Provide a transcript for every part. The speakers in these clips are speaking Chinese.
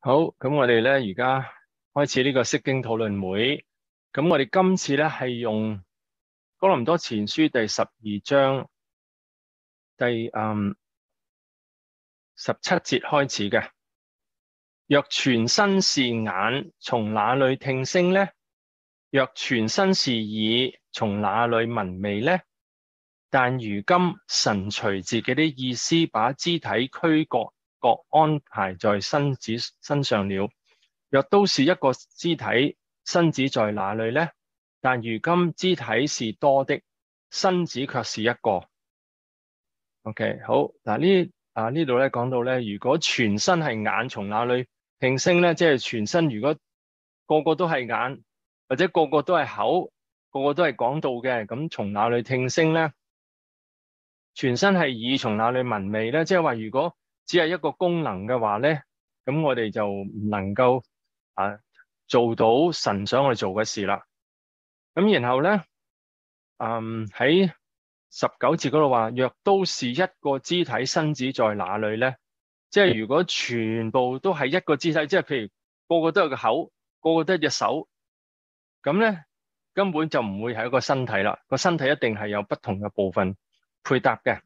好，咁我哋咧而家開始呢個釋經討論會。咁我哋今次咧係用哥林多前書第十二章第嗯十七節開始嘅。若全身是眼，從哪里聽聲呢？若全身是耳，從哪里聞味呢？但如今神隨自己的意思，把肢體俱各。安排在身子身上了。若都是一个肢体，身子在哪里呢？但如今肢体是多的，身子却是一个。OK，好嗱，呢啊呢度咧講到咧，如果全身係眼，從哪里聽聲咧？即係全身如果個個都係眼，或者個個都係口，個個都係講道嘅，咁從哪里聽聲咧？全身係耳，從哪里聞味咧？即係話如果。只係一個功能嘅話咧，咁我哋就唔能夠啊做到神想我哋做嘅事啦。咁然後咧，嗯喺十九節嗰度話，若都是一個肢體，身子在哪裏咧？即係如果全部都係一個肢體，即係譬如個個都有個口，個個都有隻手，咁咧根本就唔會係一個身體啦。個身體一定係有不同嘅部分配搭嘅。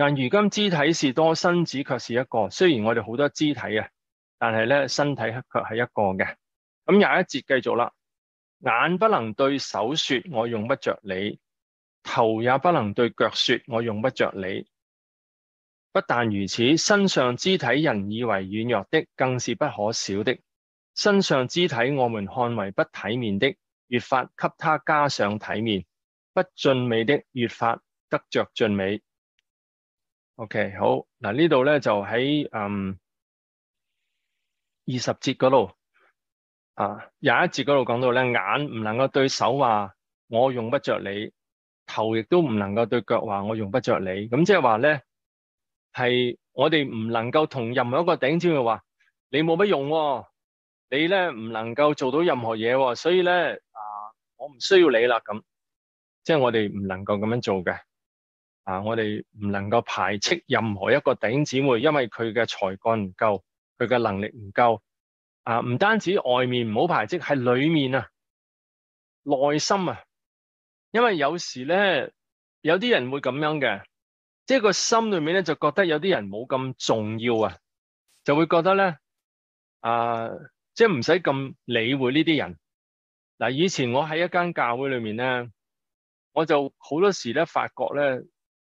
但如今肢體是多，身子卻是一個。雖然我哋好多肢體啊，但係咧身體卻係一個嘅。咁廿一節繼續啦，眼不能對手說我用不着你，頭也不能對腳說我用不着你。不但如此，身上肢體人以為軟弱的，更是不可少的。身上肢體我們看為不體面的，越發給他加上體面；不俊美的，越發得着俊美。OK，好嗱，呢度咧就喺嗯二十節嗰度啊，廿一節嗰度講到咧，眼唔能夠對手話我用不着你，頭亦都唔能夠對腳話我用不着你。咁即係話咧，係我哋唔能夠同任何一個頂尖嘅話，你冇乜用喎，你咧唔能夠做到任何嘢喎，所以咧啊，我唔需要你啦。咁即係我哋唔能夠咁樣做嘅。啊！我哋唔能夠排斥任何一個弟兄姊妹，因為佢嘅才干唔夠，佢嘅能力唔夠。啊，唔單止外面唔好排斥，係裏面啊，內心啊。因為有時咧，有啲人會咁樣嘅，即係個心裏面咧就覺得有啲人冇咁重要啊，就會覺得咧，啊，即係唔使咁理會呢啲人。嗱、以前我喺一間教會裏面咧，我就好多時咧發覺咧。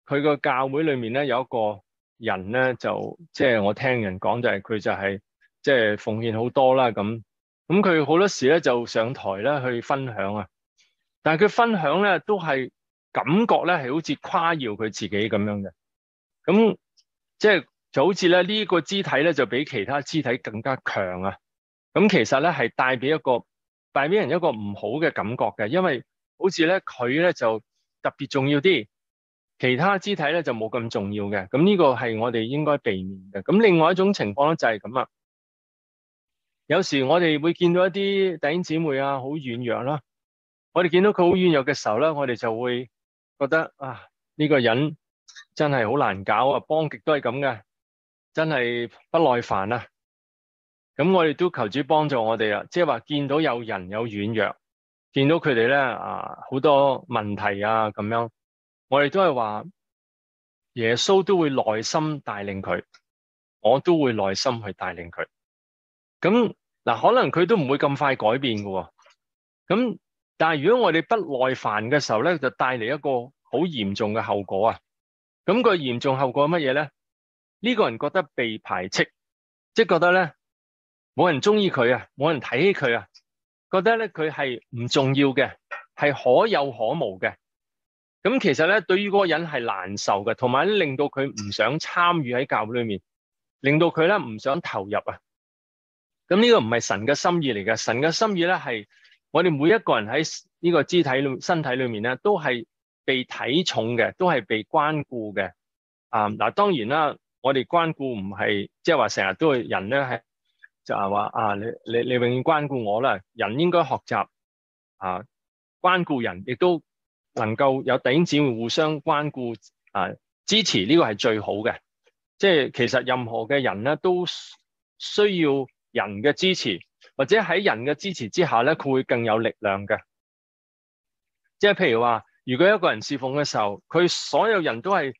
佢個教會裏面咧有一個人咧，就即係我聽人講就係佢就係即係奉獻好多啦咁。咁佢好多時咧就上台咧去分享啊，但系佢分享咧都係感覺咧係好似誇耀佢自己咁樣嘅。咁即係就好似咧呢個肢體咧就比其他肢體更加強啊。咁其實咧係帶俾一個帶俾人一個唔好嘅感覺嘅，因為好似咧佢咧就特別重要啲。其他肢體咧就冇咁重要嘅，咁呢個係我哋應該避免嘅。咁另外一種情況咧就係咁啊，有時我哋會見到一啲弟兄姊妹啊，好軟弱啦。我哋見到佢好軟弱嘅時候咧，我哋就會覺得啊，呢個人真係好難搞啊，幫極都係咁嘅，真係不耐煩啊。咁我哋都求主幫助我哋啊，即係話見到有人有軟弱，見到佢哋咧啊好多問題啊咁樣。我哋都係話耶穌都會耐心帶領佢，我都會耐心去帶領佢。咁嗱，可能佢都唔會咁快改變嘅。咁但係如果我哋不耐煩嘅時候咧，就帶嚟一個好嚴重嘅後果啊！咁個嚴重後果係乜嘢咧？呢個人覺得被排斥，即係覺得咧冇人中意佢啊，冇人睇起佢啊，覺得咧佢係唔重要嘅，係可有可無嘅。咁其實咧，對於嗰個人係難受嘅，同埋令到佢唔想參與喺教會裏面，令到佢咧唔想投入啊。咁呢個唔係神嘅心意嚟嘅，神嘅心意咧係我哋每一個人喺呢個肢體裏、身體裏面咧，都係被睇重嘅，都係被關顧嘅。啊，嗱，當然啦，我哋關顧唔係即係話成日都係人咧係就係話啊，你你你永遠關顧我啦。人應該學習啊，關顧人，亦都。能夠有弟兄姊妹互相關顧啊，支持呢個係最好嘅。即係其實任何嘅人咧，都需要人嘅支持，或者喺人嘅支持之下咧，佢會更有力量嘅。即係譬如話，如果一個人侍奉嘅時候，佢所有人都係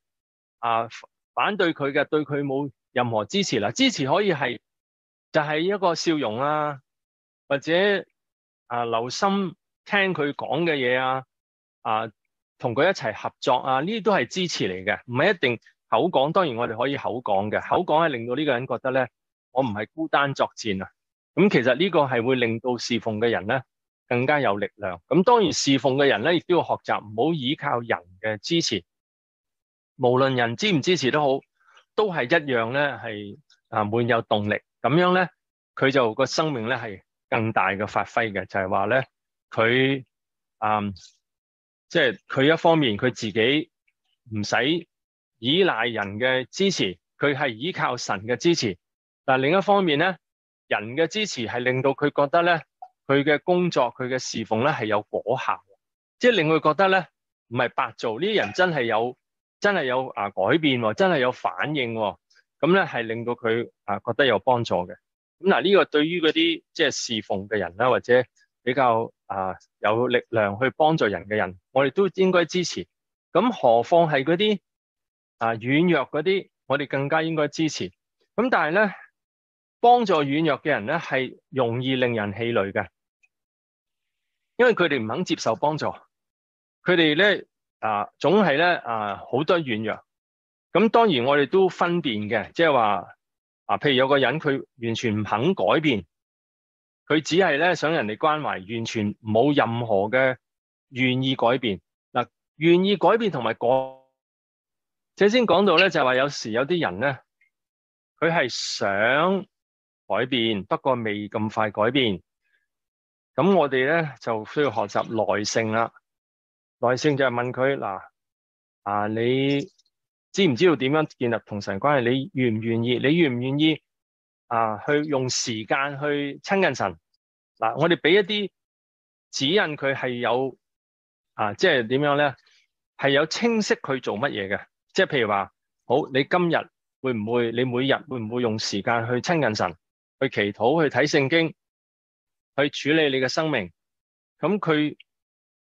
啊反對佢嘅，對佢冇任何支持啦。支持可以係就係一個笑容啊，或者啊留心聽佢講嘅嘢啊，啊同佢一齊合作啊，呢啲都係支持嚟嘅，唔係一定口講。當然我哋可以口講嘅，口講係令到呢個人覺得咧，我唔係孤單作戰啊。咁其實呢個係會令到侍奉嘅人咧更加有力量。咁當然侍奉嘅人咧亦都要學習唔好依靠人嘅支持，無論人支唔支持都好，都係一樣咧係啊滿有動力。咁樣咧佢就個生命咧係更大嘅發揮嘅，就係話咧佢啊即係佢一方面佢自己唔使依賴人嘅支持，佢係依靠神嘅支持。但另一方面咧。人嘅支持係令到佢覺得咧，佢嘅工作佢嘅侍奉咧係有果效，即係令佢覺得咧唔係白做，呢啲人真係有真係有啊改變，真係有反應，咁咧係令到佢啊覺得有幫助嘅。咁嗱呢個對於嗰啲即係侍奉嘅人啦，或者比較啊有力量去幫助人嘅人，我哋都應該支持。咁何況係嗰啲啊軟弱嗰啲，我哋更加應該支持。咁但係咧。幫助軟弱嘅人咧，係容易令人氣餒嘅，因為佢哋唔肯接受幫助，佢哋咧啊，總係咧啊，好多軟弱。咁當然我哋都分辨嘅，即係話啊，譬如有個人佢完全唔肯改變，佢只係咧想人哋關懷，完全冇任何嘅願意改變。嗱，願意改變同埋改，即先講到咧，就係話有時有啲人咧，佢係想。改變，不過未咁快改變。咁我哋咧就需要學習耐性啦。耐性就係問佢嗱，啊你知唔知道點樣建立同神關係？你願唔願意？你願唔願意啊？去用時間去親近神。嗱、我哋俾一啲指引佢係有啊，即係點樣咧？係有清晰佢做乜嘢嘅？即係譬如話，好，你今日會唔會？你每日會唔會用時間去親近神？去祈禱、去睇聖經、去處理你嘅生命，咁佢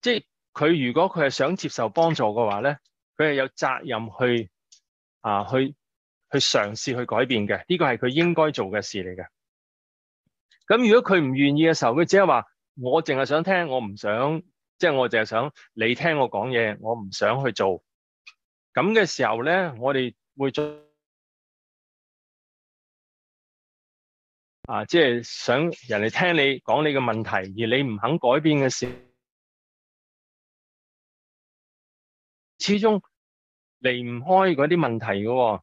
即係佢如果佢係想接受幫助嘅話咧，佢係有責任去啊去去嘗試去改變嘅，呢個係佢應該做嘅事嚟嘅。咁如果佢唔願意嘅時候，佢只係話我淨係想聽，我唔想即係我淨係想你聽我講嘢，我唔想去做。咁嘅時候咧，我哋會做。啊！即係想人哋聽你講你嘅問題，而你唔肯改變嘅時，始終離唔開嗰啲問題嘅喎。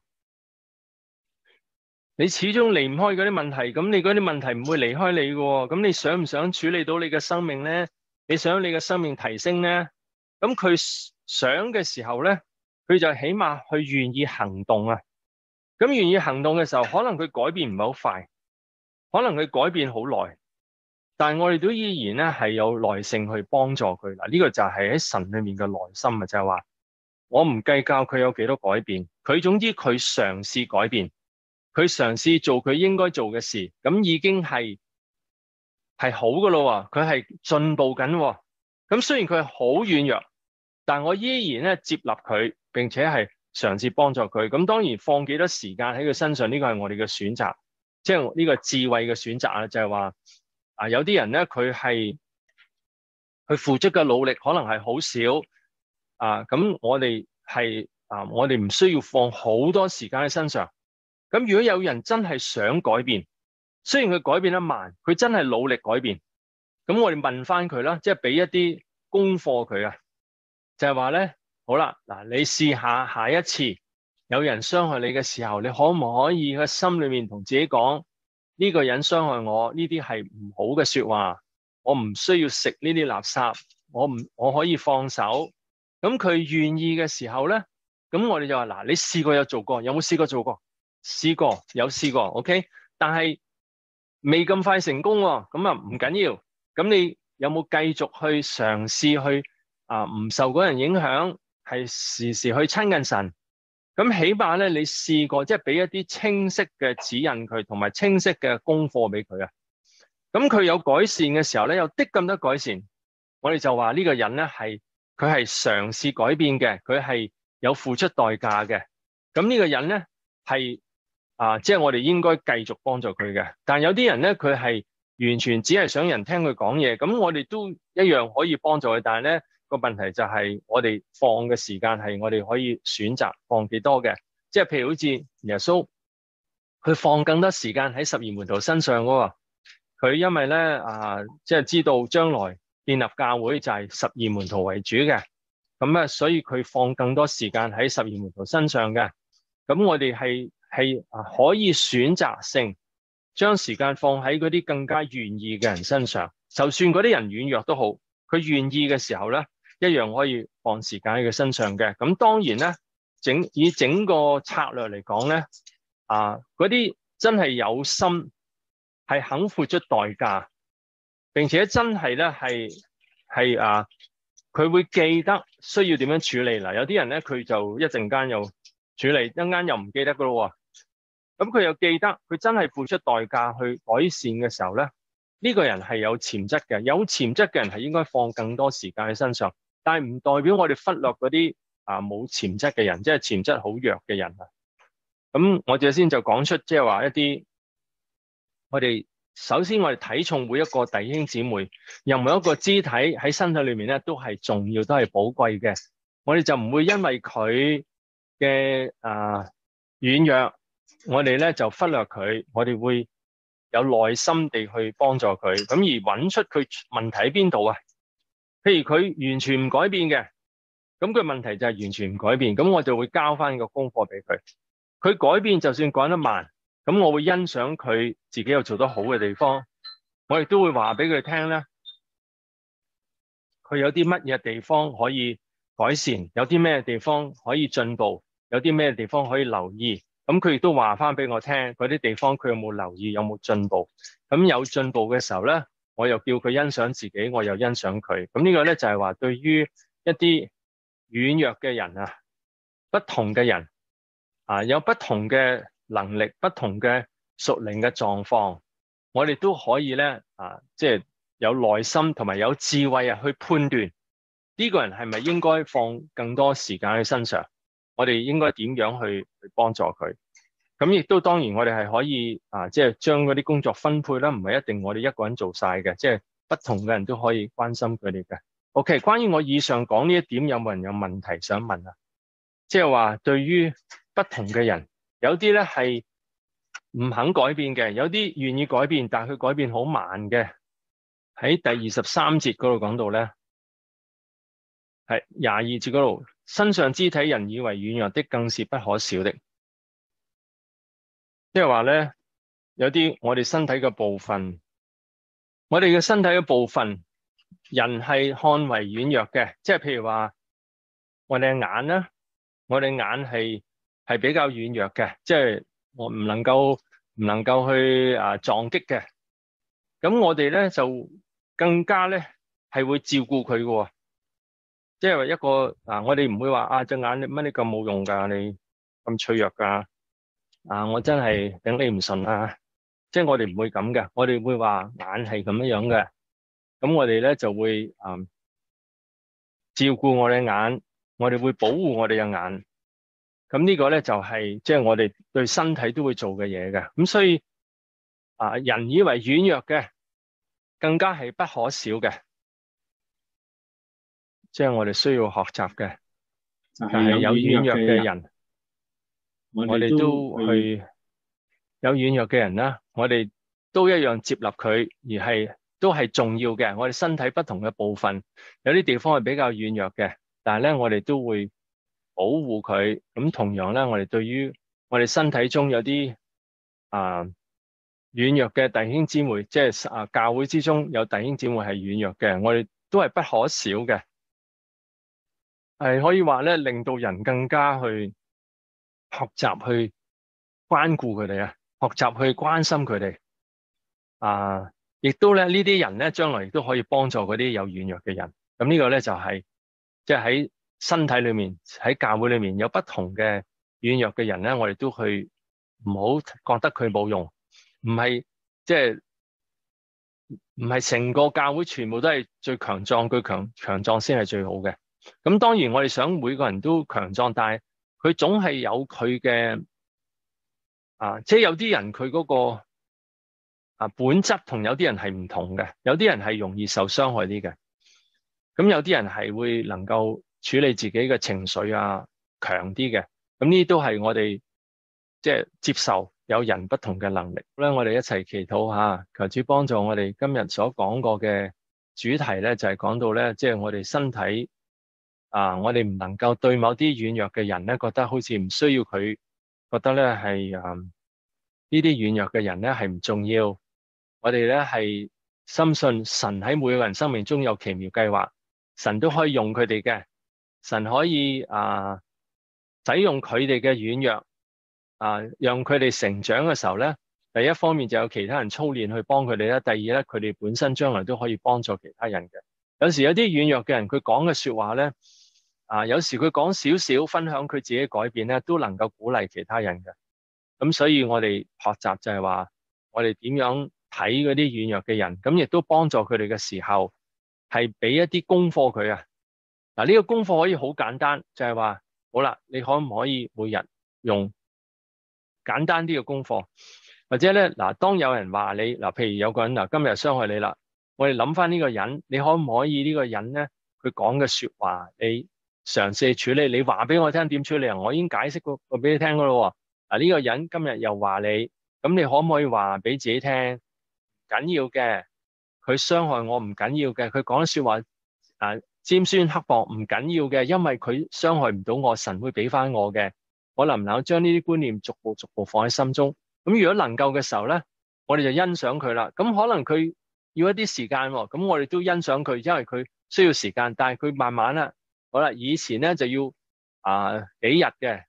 你始終離唔開嗰啲問題，咁你嗰啲問題唔會離開你嘅喎。咁你想唔想處理到你嘅生命咧？你想你嘅生命提升咧？咁佢想嘅時候咧，佢就起碼去願意行動啊。咁願意行動嘅時候，可能佢改變唔係好快。可能佢改變好耐，但係我哋都依然咧係有耐性去幫助佢。嗱，呢個就係喺神裏面嘅耐心啊，就係話我唔計較佢有幾多改變，佢總之佢嘗試改變，佢嘗試做佢應該做嘅事，咁已經係係好噶咯。佢係進步緊。咁雖然佢好軟弱，但我依然咧接納佢，並且係嘗試幫助佢。咁當然放幾多時間喺佢身上，呢個係我哋嘅選擇。即係呢個智慧嘅選擇啊，就係話啊，有啲人咧佢係佢付出嘅努力可能係好少啊，咁我哋係啊，我哋唔需要放好多時間喺身上。咁如果有人真係想改變，雖然佢改變得慢，佢真係努力改變，咁我哋問翻佢啦，即係俾一啲功課佢啊，就係話咧，好啦，嗱，你試下下一次。有人傷害你嘅時候，你可唔可以喺心裏面同自己講呢個人傷害我，呢啲係唔好嘅說話，我唔需要食呢啲垃圾，我唔我可以放手。咁佢願意嘅時候咧，咁我哋就話嗱，你試過有做過，有冇試過做過？試過有試過，OK，但係未咁快成功喎，咁啊唔緊要。咁你有冇繼續去嘗試去啊？唔受嗰人影響，係時時去親近神。咁起碼咧，你試過即係俾一啲清晰嘅指引佢，同埋清晰嘅功課俾佢啊。咁佢有改善嘅時候咧，有啲咁多改善，我哋就話呢個人咧係佢係嘗試改變嘅，佢係有付出代價嘅。咁呢個人咧係啊，即係我哋應該繼續幫助佢嘅。但有啲人咧，佢係完全只係想人聽佢講嘢，咁我哋都一樣可以幫助佢。但係咧個問題就係我哋放嘅時間係我哋可以選擇放幾多嘅。即係譬如好似耶穌，佢放更多時間喺十二門徒身上喎。佢因為咧啊，即係知道將來建立教會就係十二門徒為主嘅，咁啊，所以佢放更多時間喺十二門徒身上嘅。咁我哋係係啊可以選擇性將時間放喺嗰啲更加願意嘅人身上，就算嗰啲人軟弱都好，佢願意嘅時候咧，一樣可以放時間喺佢身上嘅。咁當然咧，整以整個策略嚟講咧，啊嗰啲真係有心。係肯付出代價，並且真係咧係係啊，佢會記得需要點樣處理啦。有啲人咧，佢就一陣間又處理，一陣間又唔記得噶咯。咁佢又記得，佢真係付出代價去改善嘅時候咧，呢個人係有潛質嘅。有潛質嘅人係應該放更多時間喺身上，但係唔代表我哋忽略嗰啲啊冇潛質嘅人，即係潛質好弱嘅人啊。咁我哋先就講出即係話一啲。我哋首先，我哋睇重每一個弟兄姊妹，任何一個肢體喺身體裏面咧，都係重要，都係寶貴嘅。我哋就唔會因為佢嘅啊軟弱，我哋咧就忽略佢。我哋會有耐心地去幫助佢，咁而揾出佢問題喺邊度啊？譬如佢完全唔改變嘅，咁佢問題就係完全唔改變，咁我就會交翻個功課俾佢。佢改變就算改得慢。咁我會欣賞佢自己有做得好嘅地方，我亦都會話俾佢聽咧，佢有啲乜嘢地方可以改善，有啲咩地方可以進步，有啲咩地方可以留意。咁佢亦都話翻俾我聽，嗰啲地方佢有冇留意，有冇進步。咁有進步嘅時候咧，我又叫佢欣賞自己，我又欣賞佢。咁呢個咧就係話，對於一啲軟弱嘅人啊，不同嘅人啊，有不同嘅。能力不同嘅屬靈嘅狀況，我哋都可以咧啊，即係有耐心同埋有智慧啊，去判斷呢個人係咪應該放更多時間喺身上，我哋應該點樣去去幫助佢？咁亦都當然我哋係可以啊，即係將嗰啲工作分配啦，唔係一定我哋一個人做晒嘅，即係不同嘅人都可以關心佢哋嘅。OK，關於我以上講呢一點，有冇人有問題想問啊？即係話對於不同嘅人。有啲咧係唔肯改變嘅，有啲願意改變，但系佢改變好慢嘅。喺第二十三節嗰度講到咧，係廿二節嗰度，身上肢體人以為軟弱的，更是不可少的。即係話咧，有啲我哋身體嘅部分，我哋嘅身體嘅部分，人係看為軟弱嘅。即係譬如話，我哋嘅眼咧，我哋眼係。係比較軟弱嘅，即係我唔能夠唔能够去啊撞擊嘅。咁我哋咧就更加咧係會照顧佢嘅，即係話一個啊，我哋唔會話啊隻眼乜你咁冇用噶，你咁脆弱噶啊，我真係頂你唔順啊！即係我哋唔會咁嘅，我哋會話眼係咁樣樣嘅。咁我哋咧就會啊照顧我哋眼，我哋會保護我哋嘅眼。咁呢個咧就係即係我哋對身體都會做嘅嘢嘅，咁所以啊，人以為軟弱嘅，更加係不可少嘅，即係我哋需要學習嘅。就係有軟弱嘅人，我哋都去有軟弱嘅人啦，我哋都一樣接納佢，而係都係重要嘅。我哋身體不同嘅部分，有啲地方係比較軟弱嘅，但係咧我哋都會。保護佢，咁同樣咧，我哋對於我哋身體中有啲啊軟弱嘅弟兄姊妹，即係啊教會之中有弟兄姊妹係軟弱嘅，我哋都係不可少嘅，系可以話咧，令到人更加去學習去關顧佢哋啊，學習去關心佢哋啊，亦都咧呢啲人咧，將來亦都可以幫助嗰啲有軟弱嘅人。咁呢個咧就係即系喺。身體裏面喺教會裏面有不同嘅軟軟弱嘅人咧，我哋都去唔好覺得佢冇用，唔係即係唔係成個教會全部都係最強壯，最強強壯先係最好嘅。咁當然我哋想每個人都強壯，但係佢總係有佢嘅啊，即係有啲人佢嗰個啊本質同有啲人係唔同嘅，有啲人係容易受傷害啲嘅，咁有啲人係會能夠處理自己嘅情緒啊強啲嘅，咁呢都係我哋即係接受有人不同嘅能力咧。我哋一齊祈禱下，求主幫助我哋今日所講過嘅主題咧，就係講到咧，即係我哋身體。啊！我哋唔能夠對某啲軟弱嘅人咧，覺得好似唔需要佢，覺得咧系啊呢啲軟弱嘅人咧係唔重要。我哋咧係深信神喺每個人生命中有奇妙計劃，神都可以用佢哋嘅，神可以啊使用佢哋嘅軟弱啊，让佢哋成長嘅時候咧，第一方面就有其他人操練去幫佢哋啦。第二咧，佢哋本身將來都可以幫助其他人嘅。有時有啲軟弱嘅人，佢講嘅說話咧。啊，有時佢講少少分享佢自己改變咧，都能夠鼓勵其他人嘅。咁所以我哋學習就係話，我哋點樣睇嗰啲軟弱嘅人，咁亦都幫助佢哋嘅時候，係俾一啲功課佢啊。嗱，呢個功課可以好簡單，就係話，好啦，你可唔可以每日用簡單啲嘅功課，或者咧，嗱，當有人話你，嗱，譬如有個人嗱今日傷害你啦，我哋諗翻呢個人，你可唔可以呢個人咧，佢講嘅說話，你？嘗試處理，你話俾我聽點處理啊？我已經解釋過過俾你聽噶咯。嗱，呢個人今日又話你，咁你可唔可以話俾自己聽？緊要嘅，佢傷害我唔緊要嘅，佢講說話啊尖酸刻薄唔緊要嘅，因為佢傷害唔到我，神會俾翻我嘅。我能唔能夠將呢啲觀念逐步逐步放喺心中？咁如果能夠嘅時候咧，我哋就欣賞佢啦。咁可能佢要一啲時間，咁我哋都欣賞佢，因為佢需要時間，但係佢慢慢啦。好啦，以前咧就要啊幾日嘅，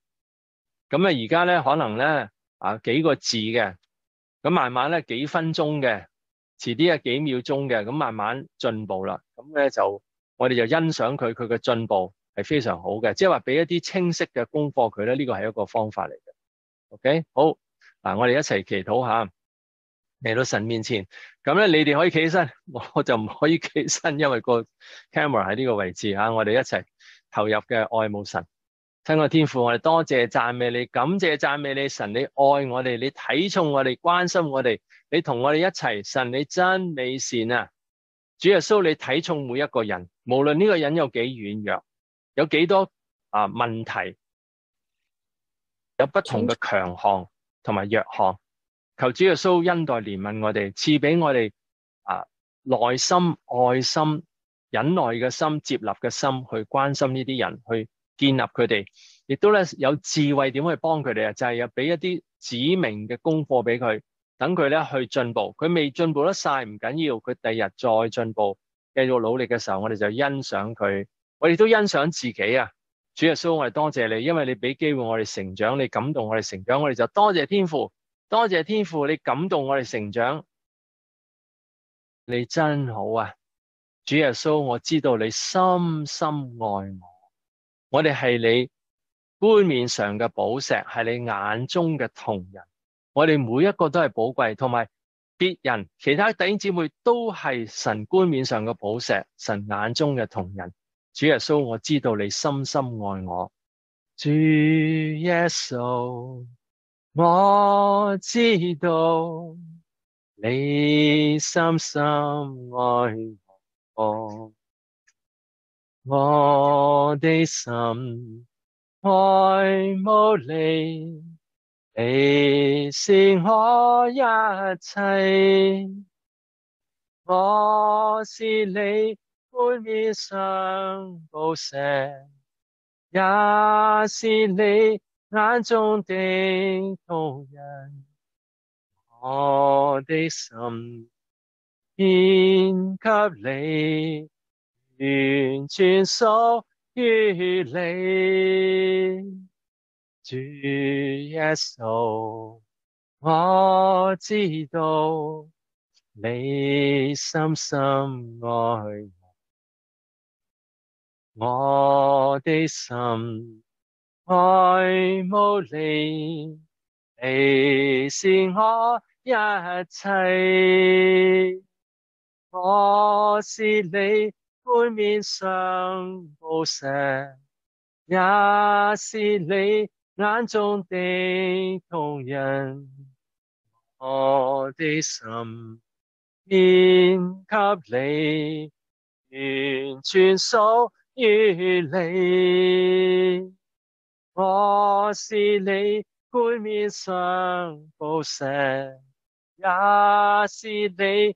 咁啊而家咧可能咧啊幾個字嘅，咁慢慢咧幾分鐘嘅，遲啲啊幾秒鐘嘅，咁慢慢進步啦。咁咧就我哋就欣賞佢，佢嘅進步係非常好嘅，即係話俾一啲清晰嘅功課佢咧，呢個係一個方法嚟嘅。OK，好。嗱，我哋一齊祈禱下。嚟到神面前，咁咧你哋可以企起身，我就唔可以企起身，因為個 camera 喺呢個位置吓。我哋一齊投入嘅愛慕神，親愛天父，我哋多謝讚美你，感謝讚美你，神你愛我哋，你睇重我哋，關心我哋，你同我哋一齊，神你真美善啊！主耶穌，你睇重每一個人，無論呢個人有幾軟弱，有幾多啊問題，有不同嘅強項同埋弱項。求主耶穌恩待憐憫我哋，賜俾我哋啊内心、愛心、忍耐嘅心、接納嘅心，去關心呢啲人，去建立佢哋，亦都咧有智慧點去幫佢哋啊！就係有俾一啲指明嘅功課俾佢，等佢咧去進步。佢未進步得晒唔緊要，佢第日再進步，繼續努力嘅時候，我哋就欣賞佢。我哋都欣賞自己啊！主耶穌，我哋多謝你，因為你俾機會我哋成長，你感動我哋成長，我哋就多謝天父。多謝天父，你感動我哋成長，你真好啊！主耶穌，我知道你深深愛我，我哋係你冠冕上嘅寶石，係你眼中嘅瞳人，我哋每一個都係寶貴，同埋別人其他弟兄姊妹都係神冠冕上嘅寶石，神眼中嘅瞳人。主耶穌，我知道你深深愛我，主耶穌。我知道你深深愛我，我的心愛慕你，你是我一切，我是你冠冕上寶石，也是你。眼中的瞳人，我的心獻給你，完全屬於你。主耶稣，我知道你深深愛我，我的心。愛無離，你是我一切，我是你背面上寶石，也是你眼中的瞳人，我的心献给你，完全属于你。我是你背面上寶石，也是你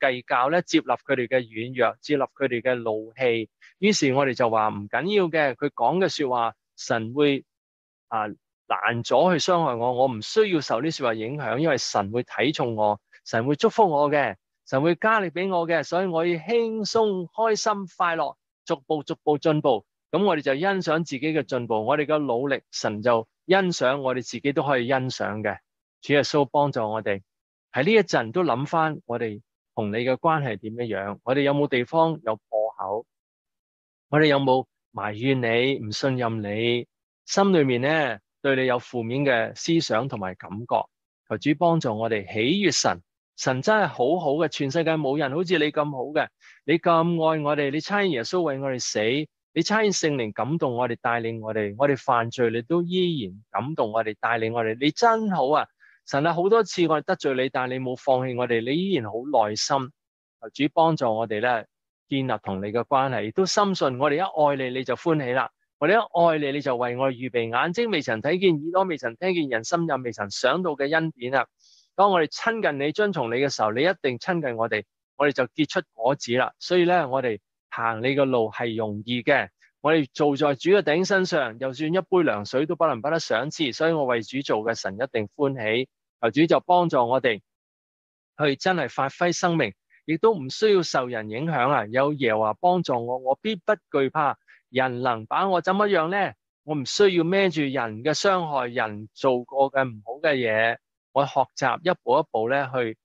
計較咧？接納佢哋嘅軟弱，接納佢哋嘅怒氣。於是我哋就話唔緊要嘅，佢講嘅說話，神會啊難咗去傷害我，我唔需要受呢說話影響，因為神會睇重我，神會祝福我嘅，神會加力俾我嘅，所以我要輕鬆、開心、快樂，逐步逐步進步。咁我哋就欣賞自己嘅進步，我哋嘅努力，神就。欣賞我哋自己都可以欣賞嘅，主耶穌幫助我哋喺呢一陣都諗翻我哋同你嘅關係點樣樣，我哋有冇地方有破口，我哋有冇埋怨你、唔信任你，心裏面咧對你有負面嘅思想同埋感覺，求主幫助我哋喜悅神，神真係好好嘅，全世界冇人好似你咁好嘅，你咁愛我哋，你差耶穌為我哋死。你差遣聖靈感動我哋，帶領我哋，我哋犯罪你都依然感動我哋，帶領我哋。你真好啊！神啊，好多次我哋得罪你，但係你冇放弃我哋，你依然好耐心。主帮助我哋咧，建立同你嘅关系，亦都深信我哋一爱你，你就欢喜啦。我哋一爱你，你就为我预备眼睛未曾睇见，耳朵未曾听见，人心又未曾想到嘅恩典啊！当我哋亲近你、遵从你嘅时候，你一定亲近我哋，我哋就结出果子啦。所以咧，我哋。行你嘅路系容易嘅，我哋做在主嘅顶身上，就算一杯凉水都不能不得赏赐，所以我为主做嘅神一定欢喜。求主就幫助我哋去真係發揮生命，亦都唔需要受人影響啊！有耶和華幫助我，我必不惧怕。人能把我怎麼樣咧？我唔需要孭住人嘅傷害，人做過嘅唔好嘅嘢，我學習一步一步咧去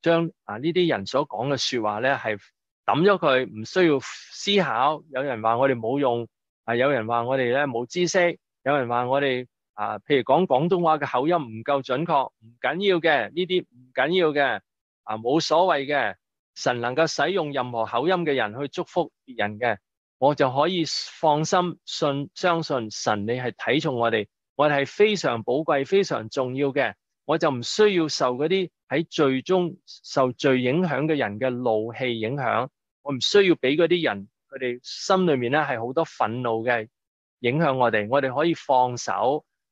將啊呢啲人所講嘅說話咧係。抌咗佢，唔需要思考。有人話我哋冇用，啊有人話我哋咧冇知識，有人話我哋啊，譬如講廣東話嘅口音唔夠準確，唔緊要嘅，呢啲唔緊要嘅，啊冇所謂嘅。神能夠使用任何口音嘅人去祝福別人嘅，我就可以放心信相信神，你係睇重我哋，我哋係非常寶貴、非常重要嘅，我就唔需要受嗰啲喺最终受罪影響嘅人嘅怒氣影響。我唔需要俾嗰啲人，佢哋心裏面咧係好多憤怒嘅影響我哋，我哋可以放手，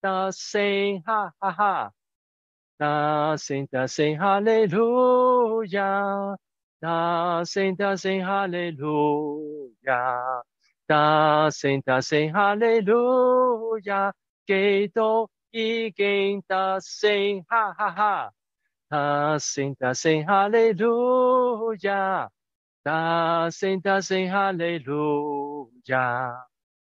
大聲哈哈哈，大聲大聲哈利路亞，大聲大聲哈利路亞，大聲大聲哈利路亞，基督已經大聲哈哈哈，大聲大聲哈利路亞。大聲大聲哈利路亞，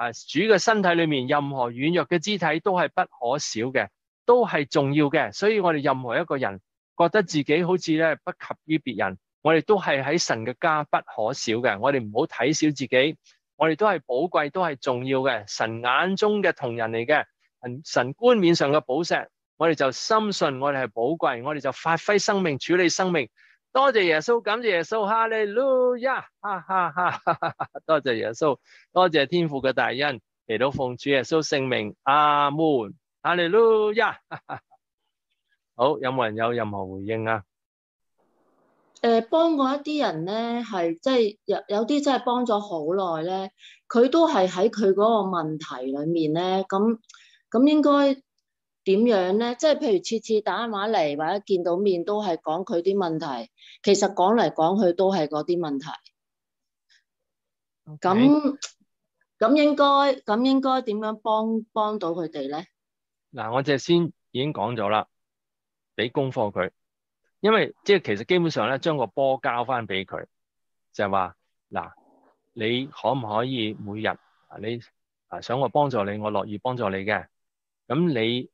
啊主嘅身體裏面，任何軟弱嘅肢體都係不可少嘅，都係重要嘅。所以我哋任何一個人覺得自己好似咧不及於別人，我哋都係喺神嘅家不可少嘅。我哋唔好睇小自己，我哋都係寶貴，都係重要嘅。神眼中嘅同人嚟嘅，神冠冕上嘅寶石，我哋就深信我哋係寶貴，我哋就發揮生命，處理生命。多謝耶穌，感謝耶穌，哈利路亞，哈哈哈！多謝耶穌，多謝天父嘅大恩，嚟到奉主耶穌聖名，阿門，哈利路亞。好，有冇人有任何回應啊？诶、呃，幫過一啲人咧，係即係有有啲真係幫咗好耐咧，佢都係喺佢嗰個問題裏面咧，咁咁應該點樣咧？即係譬如次次打電話嚟或者見到面都係講佢啲問題，其實講嚟講去都係嗰啲問題。咁咁.應該咁應該點樣幫幫到佢哋咧？嗱，我只先已經講咗啦。俾功課佢，因為即係其實基本上咧，將個波交翻俾佢，就係話嗱，你可唔可以每日啊？你啊想我幫助你，我樂意幫助你嘅。咁你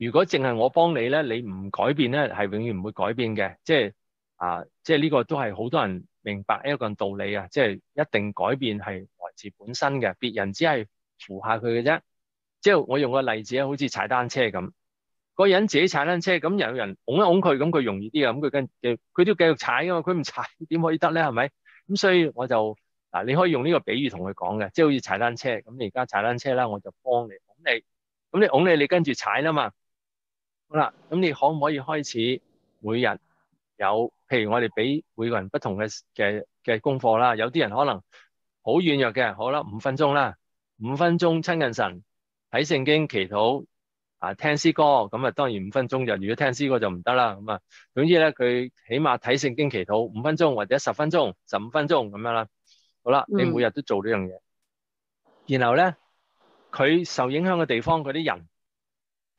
如果淨係我幫你咧，你唔改變咧，係永遠唔會改變嘅。即係啊，即係呢個都係好多人明白一個道理啊！即係一定改變係來自本身嘅，別人只係扶下佢嘅啫。即係我用個例子啊，好似踩單車咁。個人自己踩單車，咁有人拱一拱佢，咁佢容易啲啊。咁佢跟佢都要繼續踩噶嘛。佢唔踩點可以得咧？係咪？咁所以我就嗱，你可以用呢個比喻同佢講嘅，即係好似踩單車。咁你而家踩單車啦，我就幫你拱你。咁你拱你，你跟住踩啦嘛。好啦，咁你可唔可以開始每日有？譬如我哋俾每個人不同嘅嘅嘅功課啦。有啲人可能好軟弱嘅，好啦，五分鐘啦，五分鐘親近神，睇聖經，祈禱。啊，聽詩歌咁啊，當然五分鐘就，如果聽詩歌就唔得啦。咁啊，總之咧，佢起碼睇聖經祈禱五分鐘或者十分鐘、十五分鐘咁樣啦。好啦，你每日都做呢樣嘢，嗯、然後咧，佢受影響嘅地方嗰啲人，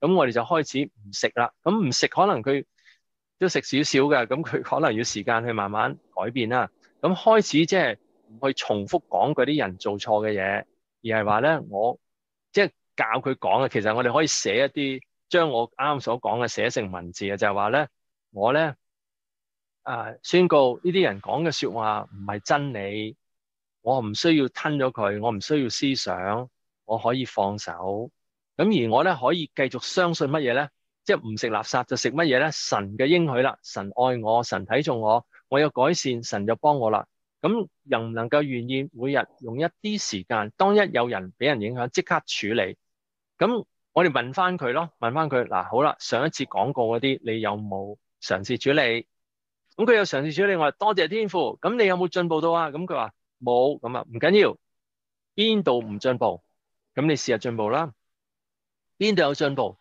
咁我哋就開始唔食啦。咁唔食可能佢都食少少嘅，咁佢可能要時間去慢慢改變啦。咁開始即係唔去重複講嗰啲人做錯嘅嘢，而係話咧，我即係教佢講嘅。其實我哋可以寫一啲。將我啱啱所講嘅寫成文字嘅，就係話咧，我咧啊宣告呢啲人講嘅說話唔係真理，我唔需要吞咗佢，我唔需要思想，我可以放手。咁而我咧可以繼續相信乜嘢咧？即系唔食垃圾就食乜嘢咧？神嘅應許啦，神愛我，神睇重我，我有改善，神就幫我啦。咁能唔能夠願意每日用一啲時間，當一有人俾人影響，即刻處理？咁。我哋問翻佢咯，問翻佢嗱，好啦，上一次講過嗰啲，你有冇嘗試處理？咁佢有嘗試處理，我話多謝天父。咁你有冇進步到啊？咁佢話冇，咁啊唔緊要。邊度唔進步？咁你試下進步啦。邊度有進步？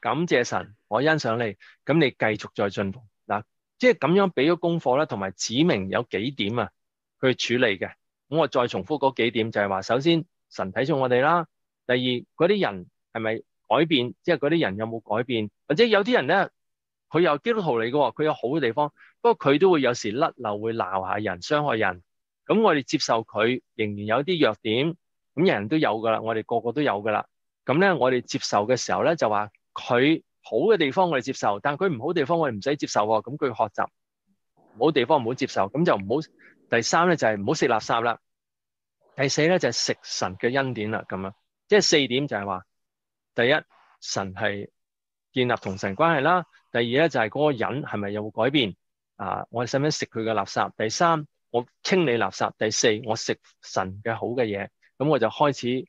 感謝神，我欣賞你。咁你繼續再進步嗱，即係咁樣俾咗功課啦，同埋指明有幾點啊去處理嘅。咁我再重複嗰幾點就係話，首先神睇重我哋啦。第二嗰啲人係咪？改變，即係嗰啲人有冇改變？或者有啲人咧，佢又基督徒嚟嘅，佢有好嘅地方，不過佢都會有時甩漏，會鬧下人、傷害人。咁我哋接受佢，仍然有啲弱點，咁人人都有噶啦，我哋個個都有噶啦。咁咧，我哋接受嘅時候咧，就話佢好嘅地方我哋接受，但係佢唔好地方我哋唔使接受喎。咁佢學習唔好地方唔好接受，咁就唔好。第三咧就係唔好食垃圾啦。第四咧就係食神嘅恩典啦。咁樣即係四點就係話，第一神係建立同神關係啦。第二咧就係嗰個人係咪有改變啊？我哋使唔使食佢嘅垃圾？第三我清理垃圾。第四我食神嘅好嘅嘢，咁我就開始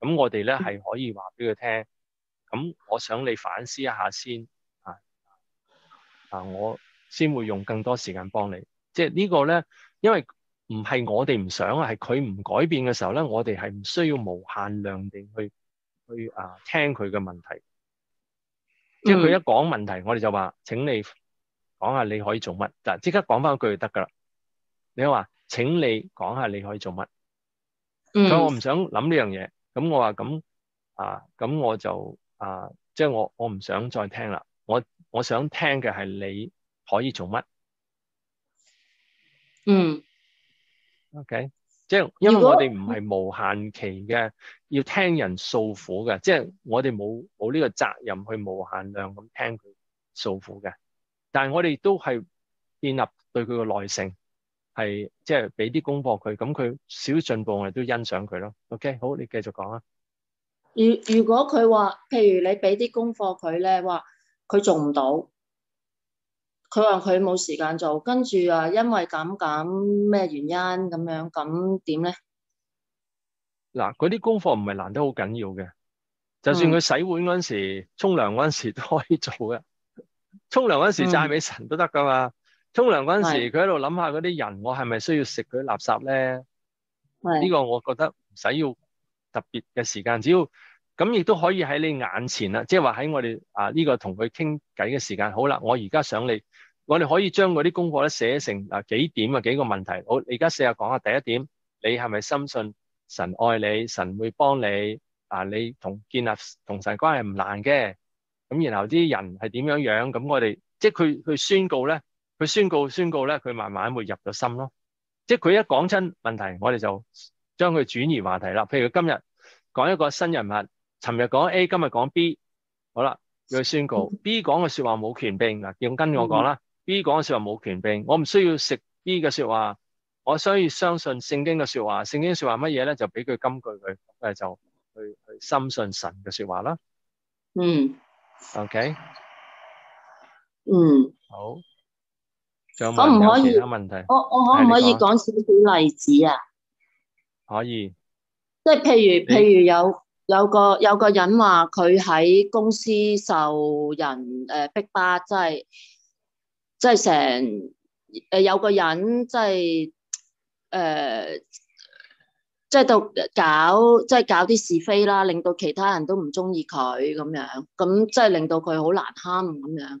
咁我哋咧係可以話俾佢聽。咁我想你反思一下先啊啊！我先會用更多時間幫你。即係呢個咧，因為唔係我哋唔想啊，係佢唔改變嘅時候咧，我哋係唔需要無限量地去。去啊，聽佢嘅問題，即係佢一講問題，我哋就話，請你講下你可以做乜，嗱，即刻講翻句就得噶啦。你話，請你講下你可以做乜，所以我唔想諗呢樣嘢，咁我話咁啊，咁我就啊，即係我我唔想再聽啦，我我想聽嘅係你可以做乜。嗯，OK。即係因為我哋唔係無限期嘅要聽人訴苦嘅，即係我哋冇冇呢個責任去無限量咁聽佢訴苦嘅。但係我哋都係建立對佢嘅耐性，係即係俾啲功課佢，咁佢少進步我哋都欣賞佢咯。OK，好，你繼續講啊。如如果佢話，譬如你俾啲功課佢咧，話佢做唔到。佢話佢冇時間做，跟住啊，因為咁咁咩原因咁樣，咁點咧？嗱，嗰啲功課唔係難得好緊要嘅，就算佢洗碗嗰陣時、沖涼嗰陣時都可以做嘅。沖涼嗰陣時讚美神都得噶嘛。沖涼嗰陣時佢喺度諗下嗰啲人，我係咪需要食佢啲垃圾咧？呢個我覺得唔使要特別嘅時間，只要咁亦都可以喺你眼前啦。即係話喺我哋啊呢個同佢傾偈嘅時間，好啦，我而家想你。我哋可以將嗰啲功課咧寫成啊幾點啊幾個問題。好，你而家試下講下第一點，你係咪深信神愛你，神會幫你啊？你同建立同神關係唔難嘅。咁然後啲人係點樣樣？咁我哋即係佢佢宣告咧，佢宣告宣告咧，佢慢慢會入咗心咯。即係佢一講親問題，我哋就將佢轉移話題啦。譬如今日講一個新人物，尋日講 A，今日講 B，好啦，要宣告 B 講嘅說話冇權柄嗱，要跟我講啦。B 講嘅說話冇權柄，我唔需要食 B 嘅說話，我需要相信聖經嘅說話。聖經說話乜嘢咧？就俾佢金句佢，誒就去去深信神嘅說話啦。嗯。OK。嗯。好。仲有可唔可以？其他問題？我我可唔可以講少少例子啊？可以。即係譬如譬如有有個有個人話佢喺公司受人誒逼巴，即係。即係成誒有個人即係誒，即係到搞即係搞啲是非啦，令到其他人都唔中意佢咁樣，咁即係令到佢好難堪咁樣。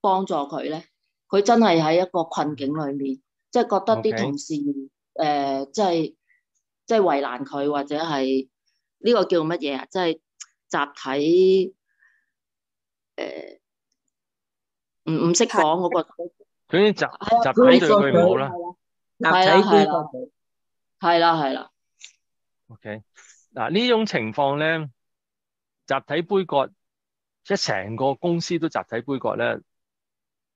幫助佢咧？佢真係喺一個困境裏面，即係覺得啲同事誒即係即係為難佢，或者係呢個叫乜嘢啊？即係。集體誒，唔唔識講嗰個，總之集集體對佢唔好啦，集體杯葛，係啦係啦。OK，嗱呢種情況咧，集體杯葛，即係成個公司都集體杯葛咧。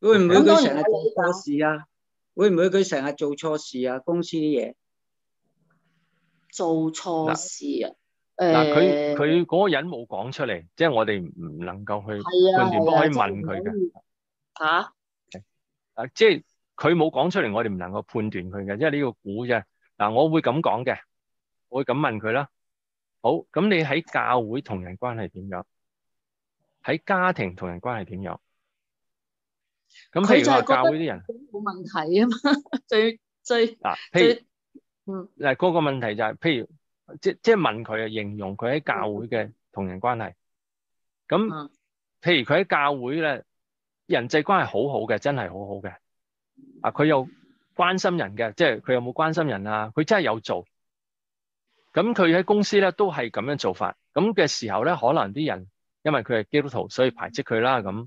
會唔會佢成日做然我理解錯事啊？會唔會佢成日做錯事啊？公司啲嘢做錯事啊！嗱，佢佢嗰個人冇講出嚟，即係我哋唔能夠去判斷，不可以即係唔問佢嘅。可以嚇。啊，即係佢冇講出嚟，我哋唔能夠判斷佢嘅，因為呢個估啫。嗱，我會咁講嘅，我會咁問佢啦。好，咁你喺教會同人關係點樣？喺家庭同人關係點樣？咁譬如話佢就係覺得教會啲人冇問題啊嘛，最最嗱，譬如嗯嗱嗰個問題就係、譬如即即係問佢啊，形容佢喺教會嘅同人關係。咁嗯譬如佢喺教會咧，人際關係好好嘅，真係好好嘅。啊，佢又關心人嘅，即係佢有冇關心人啊？佢真係有做。咁佢喺公司咧都係咁樣做法。咁嘅時候咧，可能啲人因為佢係基督徒，所以排斥佢啦。咁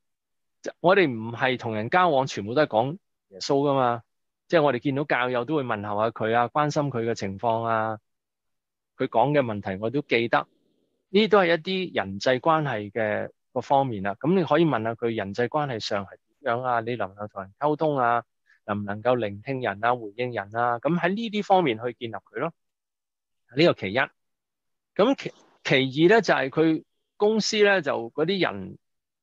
我哋唔係同人交往，全部都係講耶穌噶嘛。即係我哋見到教友都會问候下佢啊，關心佢嘅情況啊。佢講嘅問題我都記得，呢都係一啲人際關係嘅个方面啦。咁你可以問下佢人際關係上係點樣啊？你能唔能同人溝通啊？能唔能夠聆聽人啊、回應人啊？咁喺呢啲方面去建立佢咯。呢個其一。咁其其二咧就係佢公司咧就嗰啲人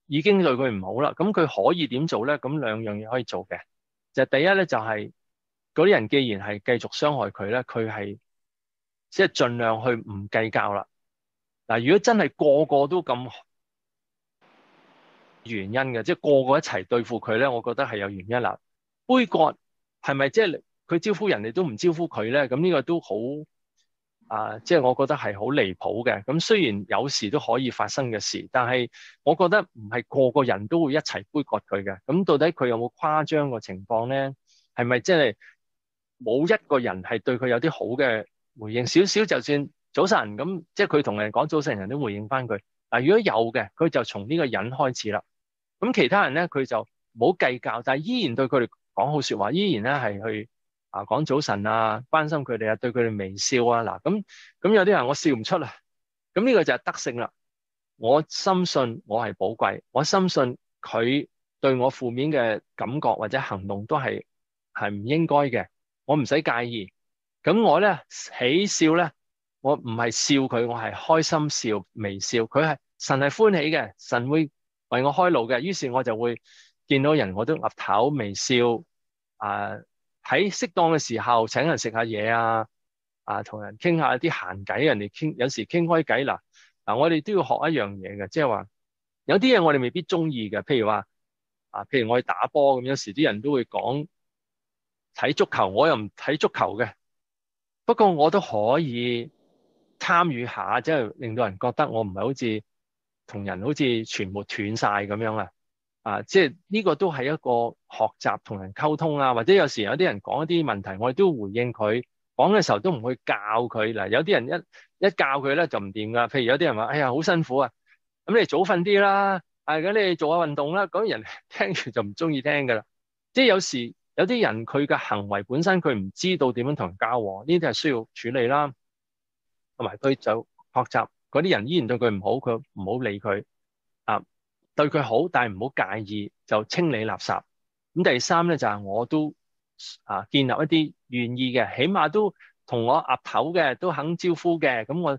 已經對佢唔好啦。咁佢可以點做咧？咁兩樣嘢可以做嘅。就第一咧就係嗰啲人既然係繼續傷害佢咧，佢係。即係盡量去唔計較啦。嗱，如果真係個個都咁原因嘅，即係個個一齊對付佢咧，我覺得係有原因啦。杯葛係咪即係佢招呼人哋都唔招呼佢咧？咁呢個都好啊，即係我覺得係好離譜嘅。咁雖然有時都可以發生嘅事，但係我覺得唔係個個人都會一齊杯葛佢嘅。咁到底佢有冇誇張嘅情況咧？係咪即係冇一個人係對佢有啲好嘅？回應少少，就算早晨咁，即係佢同人講早晨，人都回應翻佢。嗱，如果有嘅，佢就從呢個人開始啦。咁其他人咧，佢就冇計較，但係依然對佢哋講好說話，依然咧係去啊講早晨啊，關心佢哋啊，對佢哋微笑啊。嗱，咁咁有啲人我笑唔出啦。咁呢個就係德性啦。我深信我係寶貴，我深信佢對我負面嘅感覺或者行動都係係唔應該嘅，我唔使介意。咁我咧喜笑咧，我唔係笑佢，我係開心笑微笑。佢係神係歡喜嘅，神會為我開路嘅。於是我就會見到人我都岌頭微笑。啊，喺適當嘅時候請人食下嘢啊，啊同人傾下啲閒偈，人哋傾有時傾開偈嗱嗱，我哋都要學一樣嘢嘅，即係話有啲嘢我哋未必中意嘅，譬如話啊，譬如我去打波咁，有時啲人都會講睇足球，我又唔睇足球嘅。不過我都可以參與下，即係令到人覺得我唔係好似同人好似全部斷晒咁樣啊！啊，即係呢個都係一個學習同人溝通啊，或者有時有啲人講一啲問題，我哋都回應佢講嘅時候都唔會教佢嗱。有啲人一一教佢咧就唔掂噶，譬如有啲人話：哎呀好辛苦啊！咁你早瞓啲啦，啊咁你做下運動啦，咁人 聽完就唔中意聽噶啦。即係有時。有啲人佢嘅行為本身佢唔知道點樣同人交往，呢啲係需要處理啦。同埋佢就學習嗰啲人依然對佢唔好，佢唔好理佢，對佢好，但系唔好介意，就清理垃圾。咁第三咧就係我都啊建立一啲願意嘅，起碼都同我岌頭嘅，都肯招呼嘅。咁我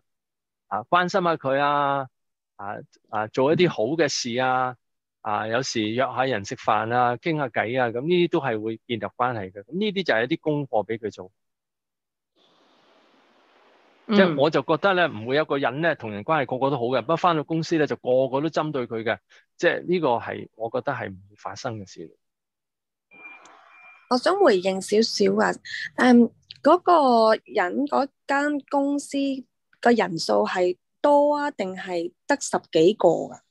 啊關心下佢啊，啊啊做一啲好嘅事啊。啊，有時約下人食飯啊，傾下偈啊，咁呢啲都係會建立關係嘅。咁呢啲就係一啲功課俾佢做。即係嗯我就覺得咧，唔會有個人咧同人關係個個都好嘅，不過翻到公司咧就個個都針對佢嘅。即係呢個係我覺得係唔會發生嘅事。我想回應少少啊，誒、嗰、個人嗰間公司嘅人數係多啊，定係得十幾個噶？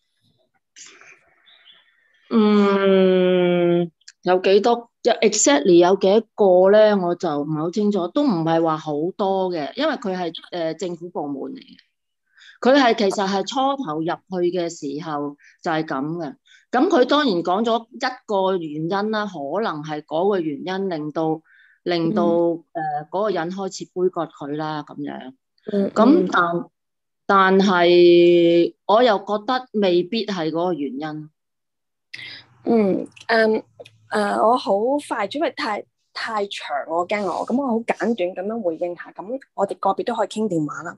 嗯，有幾多有 exactly 有幾多個咧？我就唔係好清楚，都唔係話好多嘅，因為佢係誒政府部門嚟嘅。佢係其實係初頭入去嘅時候就係咁嘅。咁佢當然講咗一個原因啦，可能係嗰個原因令到令到誒嗰個人開始杯葛佢啦咁樣。嗯咁但但係我又覺得未必係嗰個原因。嗯誒誒，我好快，因為太太長，我驚我咁，我好簡短咁樣回應下。咁我哋個別都可以傾電話啦。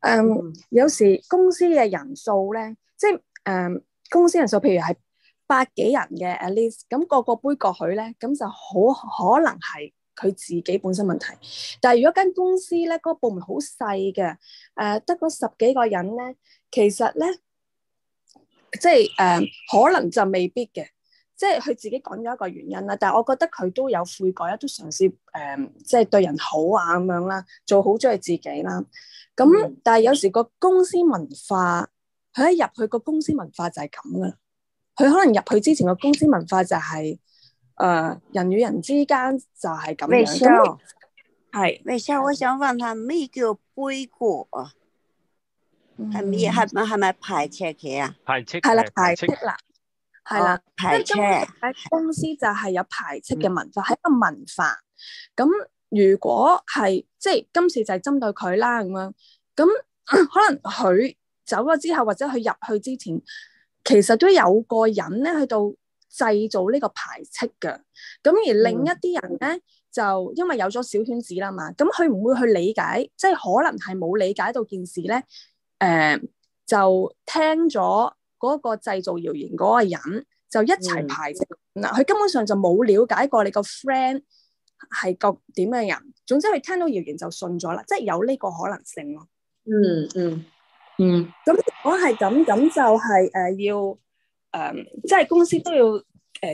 誒、嗯有時公司嘅人數咧，即係誒、公司人數，譬如係百幾人嘅 at least，咁個個杯葛佢咧，咁就好可能係佢自己本身問題。但係如果間公司咧，嗰、個部門好細嘅，誒得嗰十幾個人咧，其實咧，即係誒、可能就未必嘅。即係佢自己講咗一個原因啦，但係我覺得佢都有悔改啦，都嘗試誒、即係對人好啊咁樣啦，做好咗佢自己啦。咁、嗯但係有時個公司文化，佢一入去個公司文化就係咁噶啦。佢可能入去之前個公司文化就係、誒、人與人之間就係咁樣。係微笑，我想問下咩叫杯葛啊？係咪？係咪係咪排斥佢啊？排斥係啦，排斥啦，係啦。哦，排喺公司就係有排斥嘅文化，係、一個文化。咁如果係即係今次就係針對佢啦咁樣，咁 可能佢走咗之後，或者佢入去之前，其實都有個人咧去到製造呢個排斥嘅。咁而另一啲人咧，就因為有咗小圈子啦嘛，咁佢唔會去理解，即係可能係冇理解到件事咧，誒、就聽咗嗰個製造謠言嗰個人就一齊嗯。排斥。嗱，佢、根本上就冇了解過你個 friend 係個點嘅人，總之佢聽到謠言就信咗啦，即係有呢個可能性咯。嗯嗯。嗯。咁如果係咁，咁就係、誒、要誒、即係公司都要誒、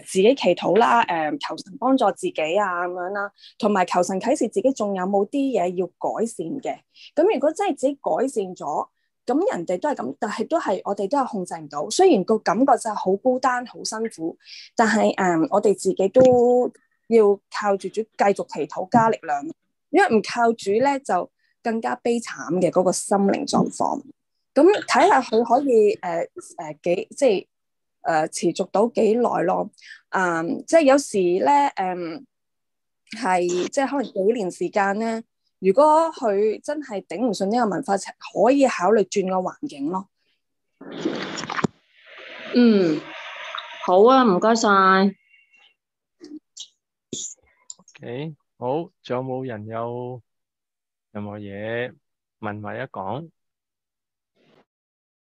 自己祈禱啦，誒、求神幫助自己啊咁樣啦，同埋求神啟示自己仲有冇啲嘢要改善嘅。咁如果真係自己改善咗，咁人哋都係咁，但係都係我哋都係控制唔到。雖然個感覺就係好孤單、好辛苦，但係誒、我哋自己都要靠住主繼續祈禱加力量，因為唔靠主咧就更加悲慘嘅嗰個心靈狀況。咁睇下佢可以誒誒、幾即係誒、持續到幾耐咯？嗯，即係有時咧誒係即係可能幾年時間咧，如果佢真係頂唔順呢個文化，可以考慮轉個環境咯。嗯，好啊，唔該晒。OK，好，仲有冇人有任何嘢問埋一講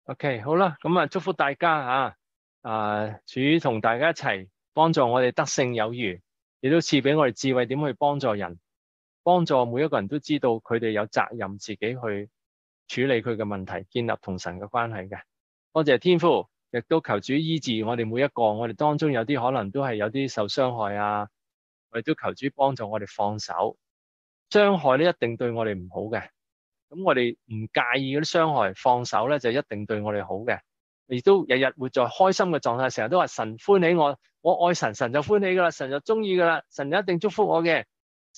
？OK，好啦，咁啊，祝福大家吓，啊，主同大家一齊幫助我哋得勝有餘，亦都賜俾我哋智慧點去幫助人，幫助每一個人都知道佢哋有責任自己去處理佢嘅問題，建立同神嘅關係嘅。多謝天父，亦都求主醫治我哋每一個，我哋當中有啲可能都係有啲受傷害啊。我哋都求主幫助我哋放手，傷害咧一定對我哋唔好嘅。咁我哋唔介意嗰啲傷害，放手咧就一定對我哋好嘅。亦都日日活在開心嘅狀態，成日都話神歡喜我，我愛神，神就歡喜噶啦，神就中意噶啦，神就一定祝福我嘅。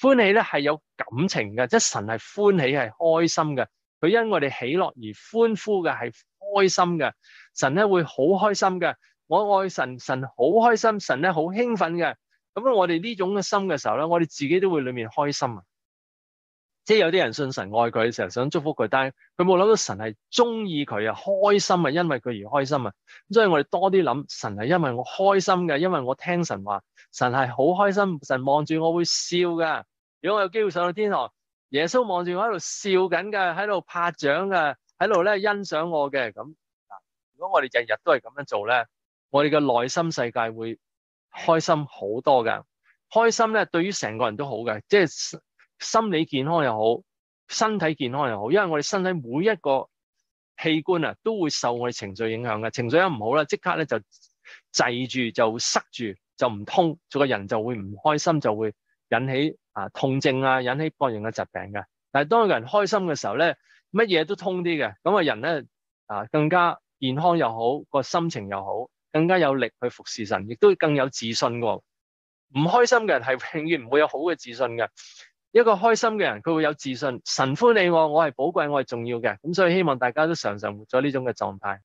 歡喜咧係有感情嘅，即系神係歡喜係開心嘅，佢因我哋喜樂而歡呼嘅係開心嘅。神咧會好開心嘅，我愛神，神好開心，神咧好興奮嘅。咁我哋呢種嘅心嘅時候咧，我哋自己都會裏面開心啊！即系有啲人信神愛佢嘅時候想祝福佢，但系佢冇諗到神係中意佢啊，開心啊，因為佢而開心啊。所以我哋多啲諗，神係因為我開心嘅，因為我聽神話，神係好開心，神望住我會笑噶。如果我有機會上到天堂，耶穌望住我喺度笑緊嘅，喺度拍掌嘅，喺度咧欣賞我嘅。咁如果我哋日日都係咁樣做咧，我哋嘅內心世界會開心好多噶。開心咧，對於成個人都好嘅，即係。心理健康又好，身體健康又好，因為我哋身體每一個器官啊，都會受我哋情緒影響嘅。情緒一唔好啦，即刻咧就滯住，就塞住，就唔通，做個人就會唔開心，就會引起啊痛症啊，引起各樣嘅疾病嘅。但係當一個人開心嘅時候咧，乜嘢都通啲嘅，咁啊人咧啊更加健康又好，個心情又好，更加有力去服侍神，亦都更有自信嘅。唔開心嘅人係 永遠唔會有好嘅自信嘅。一個開心嘅人，佢會有自信，神欢你我，我係寶貴，我係重要嘅，咁所以希望大家都常常活咗呢種嘅狀態。